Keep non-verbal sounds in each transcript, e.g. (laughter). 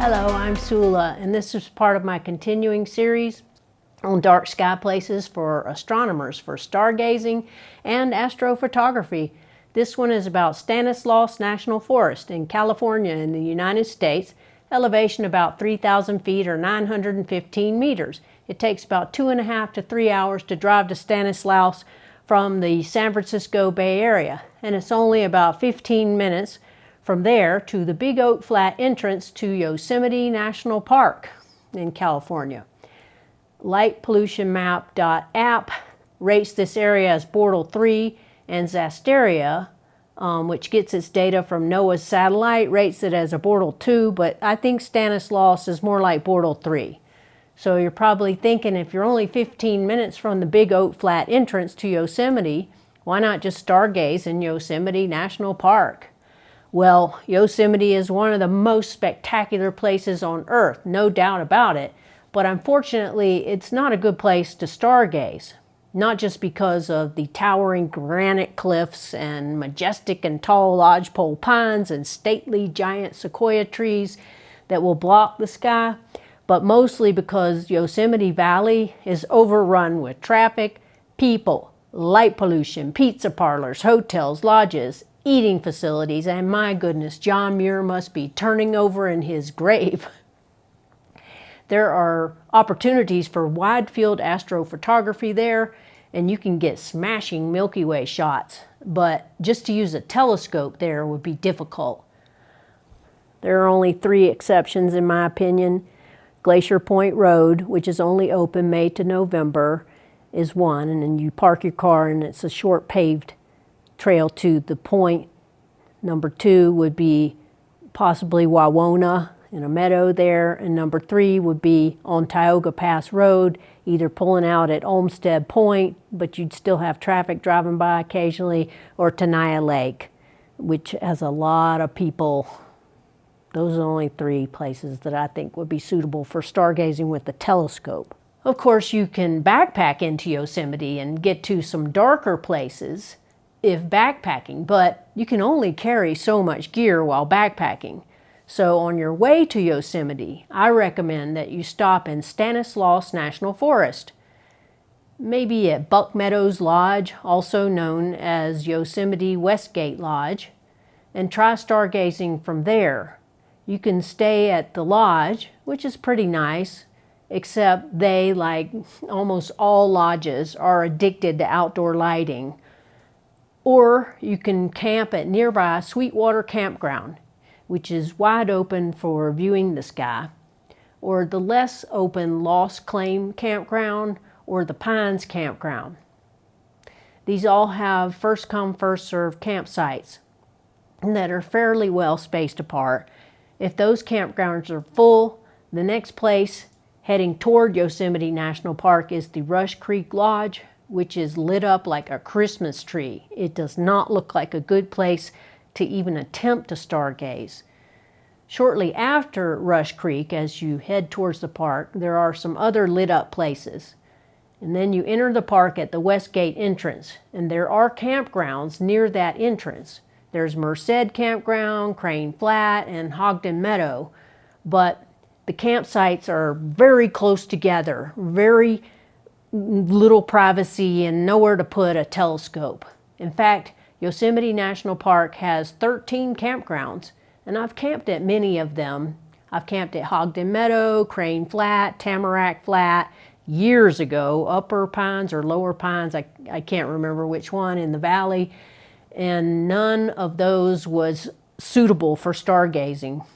Hello, I'm Tsula, and this is part of my continuing series on dark sky places for astronomers for stargazing and astrophotography. This one is about Stanislaus National Forest in California in the United States, elevation about 3,000 feet or 915 meters. It takes about two and a half to three hours to drive to Stanislaus from the San Francisco Bay Area, and it's only about 15 minutes from there to the Big Oak Flat entrance to Yosemite National Park in California. LightPollutionMap.app rates this area as Bortle 3 and Zasteria, um, which gets its data from NOAA's satellite, rates it as a Bortle 2, but I think Stanislaus is more like Bortle 3. So you're probably thinking if you're only 15 minutes from the Big Oak Flat entrance to Yosemite, why not just stargaze in Yosemite National Park? Well, Yosemite is one of the most spectacular places on Earth, no doubt about it, but unfortunately, it's not a good place to stargaze. Not just because of the towering granite cliffs and majestic and tall lodgepole pines and stately giant sequoia trees that will block the sky, but mostly because Yosemite Valley is overrun with traffic, people, light pollution, pizza parlors, hotels, lodges, eating facilities, and my goodness, John Muir must be turning over in his grave. (laughs) there are opportunities for wide field astrophotography there, and you can get smashing Milky Way shots, but just to use a telescope there would be difficult. There are only three exceptions, in my opinion. Glacier Point Road, which is only open May to November, is one, and then you park your car and it's a short paved trail to the point. Number two would be possibly Wawona in a meadow there. And number three would be on Tioga Pass Road, either pulling out at Olmsted Point, but you'd still have traffic driving by occasionally, or Tenaya Lake, which has a lot of people. Those are only three places that I think would be suitable for stargazing with the telescope. Of course, you can backpack into Yosemite and get to some darker places if backpacking, but you can only carry so much gear while backpacking. So on your way to Yosemite, I recommend that you stop in Stanislaus National Forest, maybe at Buck Meadows Lodge, also known as Yosemite Westgate Lodge, and try stargazing from there. You can stay at the lodge, which is pretty nice, except they, like almost all lodges, are addicted to outdoor lighting or you can camp at nearby Sweetwater Campground, which is wide open for viewing the sky, or the less open Lost Claim Campground or the Pines Campground. These all have first come, first served campsites that are fairly well spaced apart. If those campgrounds are full, the next place heading toward Yosemite National Park is the Rush Creek Lodge, which is lit up like a Christmas tree. It does not look like a good place to even attempt to stargaze. Shortly after Rush Creek, as you head towards the park, there are some other lit up places. And then you enter the park at the West Gate entrance, and there are campgrounds near that entrance. There's Merced Campground, Crane Flat, and Hodgdon Meadow, but the campsites are very close together, very little privacy and nowhere to put a telescope. In fact, Yosemite National Park has 13 campgrounds, and I've camped at many of them. I've camped at Hodgdon Meadow, Crane Flat, Tamarack Flat, years ago, Upper Pines or Lower Pines, I, I can't remember which one, in the valley, and none of those was suitable for stargazing.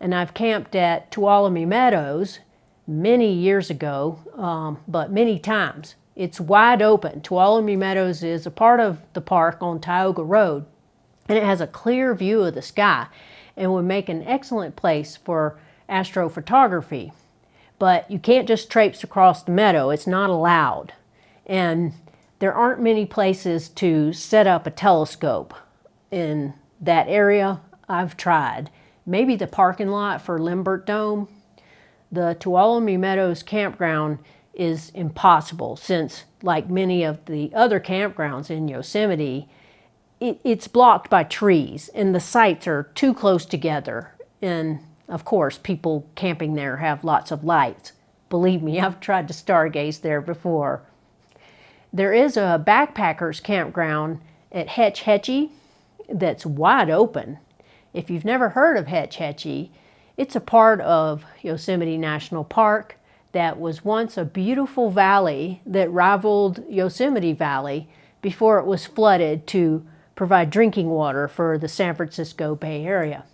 And I've camped at Tuolumne Meadows, many years ago, um, but many times. It's wide open. Tuolumne Meadows is a part of the park on Tioga Road, and it has a clear view of the sky and would make an excellent place for astrophotography. But you can't just traipse across the meadow, it's not allowed. And there aren't many places to set up a telescope in that area. I've tried. Maybe the parking lot for Lembert Dome, the Tuolumne Meadows campground is impossible since, like many of the other campgrounds in Yosemite, it, it's blocked by trees and the sites are too close together. And of course, people camping there have lots of lights. Believe me, (laughs) I've tried to stargaze there before. There is a backpackers campground at Hetch Hetchy that's wide open. If you've never heard of Hetch Hetchy, it's a part of Yosemite National Park that was once a beautiful valley that rivaled Yosemite Valley before it was flooded to provide drinking water for the San Francisco Bay Area.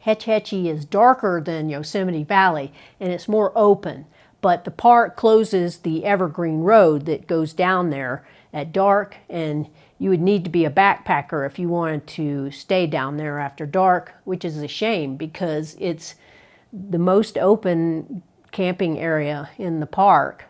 Hetch Hetchy is darker than Yosemite Valley and it's more open, but the park closes the Evergreen Road that goes down there at dark and you would need to be a backpacker if you wanted to stay down there after dark, which is a shame because it's the most open camping area in the park.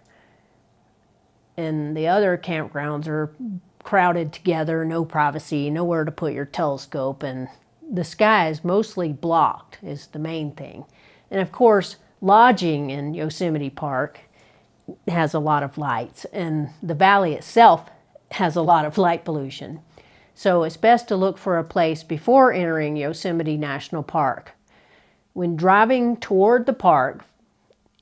And the other campgrounds are crowded together, no privacy, nowhere to put your telescope, and the sky is mostly blocked, is the main thing. And of course, lodging in Yosemite Park has a lot of lights, and the valley itself has a lot of light pollution. So it's best to look for a place before entering Yosemite National Park. When driving toward the park,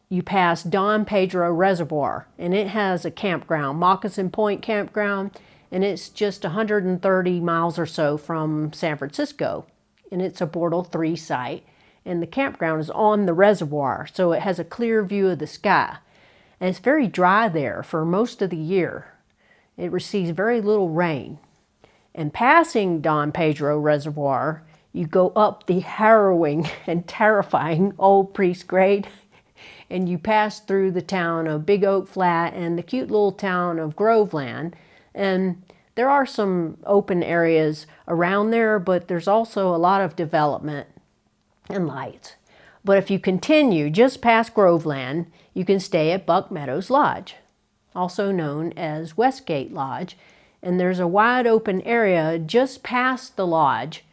you pass Don Pedro Reservoir, and it has a campground, Moccasin Point Campground, and it's just 130 miles or so from San Francisco. And it's a Bortle 3 site, and the campground is on the reservoir, so it has a clear view of the sky. And it's very dry there for most of the year. It receives very little rain. And passing Don Pedro Reservoir, you go up the harrowing (laughs) and terrifying Old Priest Grade, and you pass through the town of Big Oak Flat and the cute little town of Groveland. And there are some open areas around there, but there's also a lot of development and lights. But if you continue just past Groveland, you can stay at Buck Meadows Lodge also known as Westgate Lodge, and there's a wide open area just past the lodge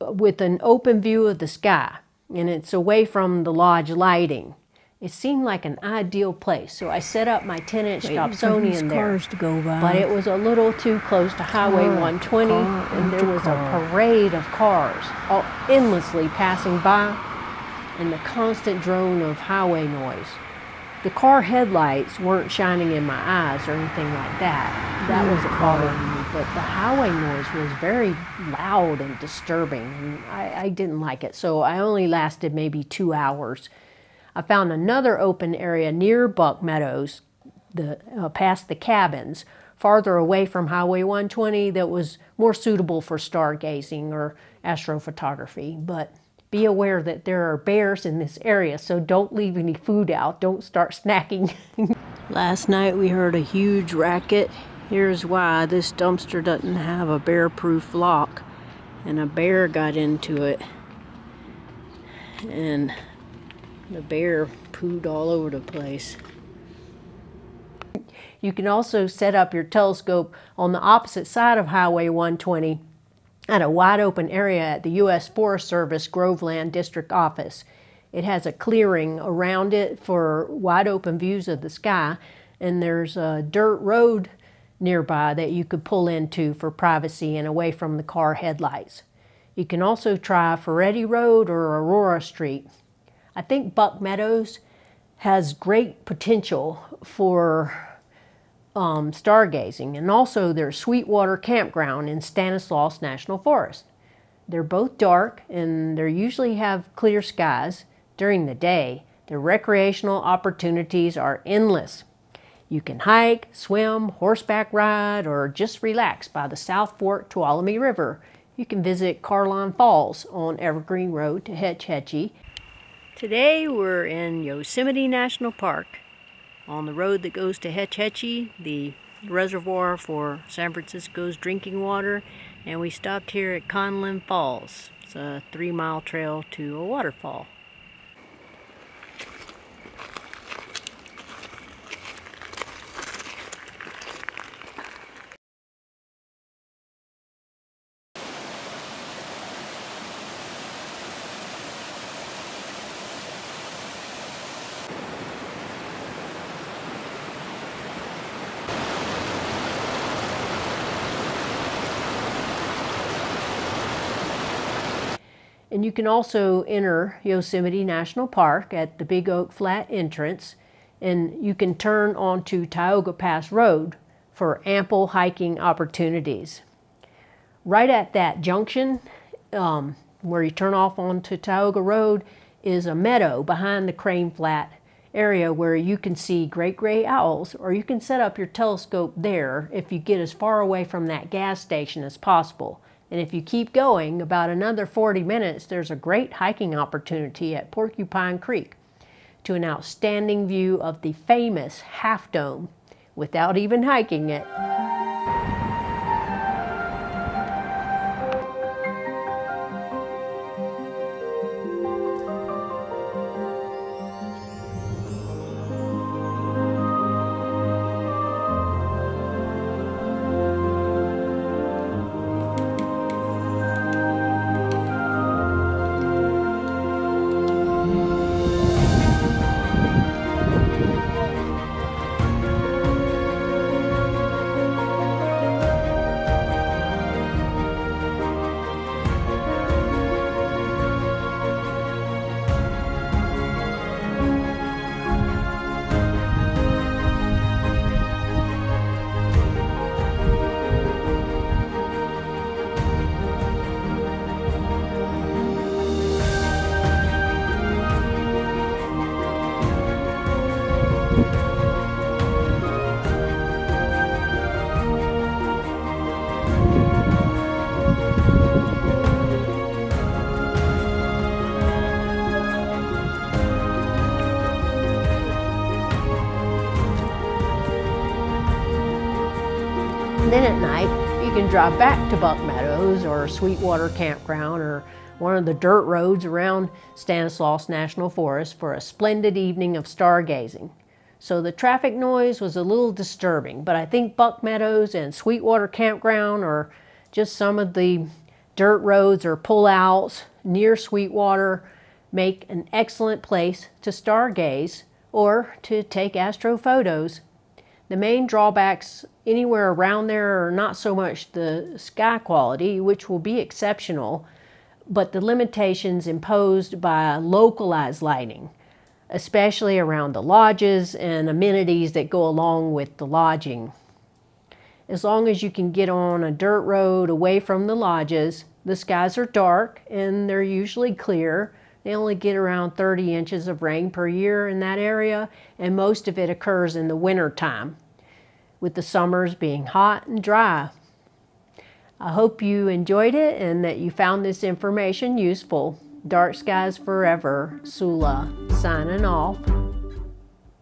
uh, with an open view of the sky, and it's away from the lodge lighting. It seemed like an ideal place, so I set up my 10-inch Dobsonian there. to go by. But it was a little too close to Highway Car, 120, car and there was car. a parade of cars, all endlessly passing by, and the constant drone of highway noise. The car headlights weren't shining in my eyes or anything like that. That wasn't bothering me, but the highway noise was very loud and disturbing, and I, I didn't like it. So I only lasted maybe two hours. I found another open area near Buck Meadows, the, uh, past the cabins, farther away from Highway 120 that was more suitable for stargazing or astrophotography. But be aware that there are bears in this area, so don't leave any food out. Don't start snacking. (laughs) Last night we heard a huge racket. Here's why this dumpster doesn't have a bear-proof lock, and a bear got into it. And the bear pooed all over the place. You can also set up your telescope on the opposite side of Highway 120 at a wide open area at the U.S. Forest Service Groveland District Office. It has a clearing around it for wide open views of the sky, and there's a dirt road nearby that you could pull into for privacy and away from the car headlights. You can also try Ferretti Road or Aurora Street. I think Buck Meadows has great potential for um, stargazing, and also there's Sweetwater Campground in Stanislaus National Forest. They're both dark and they usually have clear skies during the day. Their recreational opportunities are endless. You can hike, swim, horseback ride, or just relax by the South Fork Tuolumne River. You can visit Carlon Falls on Evergreen Road to Hetch Hetchy. Today we're in Yosemite National Park on the road that goes to Hetch Hetchy, the reservoir for San Francisco's drinking water, and we stopped here at Carlon Falls. It's a three mile trail to a waterfall. And you can also enter Yosemite National Park at the Big Oak Flat entrance, and you can turn onto Tioga Pass Road for ample hiking opportunities. Right at that junction, um, where you turn off onto Tioga Road, is a meadow behind the Crane Flat area where you can see great gray owls, or you can set up your telescope there if you get as far away from that gas station as possible. And if you keep going about another 40 minutes, there's a great hiking opportunity at Porcupine Creek to an outstanding view of the famous Half Dome without even hiking it. And then at night, you can drive back to Buck Meadows or Sweetwater Campground or one of the dirt roads around Stanislaus National Forest for a splendid evening of stargazing. So the traffic noise was a little disturbing, but I think Buck Meadows and Sweetwater Campground or just some of the dirt roads or pullouts near Sweetwater make an excellent place to stargaze or to take astrophotos. The main drawbacks anywhere around there are not so much the sky quality, which will be exceptional, but the limitations imposed by localized lighting, especially around the lodges and amenities that go along with the lodging. As long as you can get on a dirt road away from the lodges, the skies are dark and they're usually clear, they only get around 30 inches of rain per year in that area, and most of it occurs in the winter time, with the summers being hot and dry. I hope you enjoyed it and that you found this information useful. Dark Skies Forever, Tsula, signing off.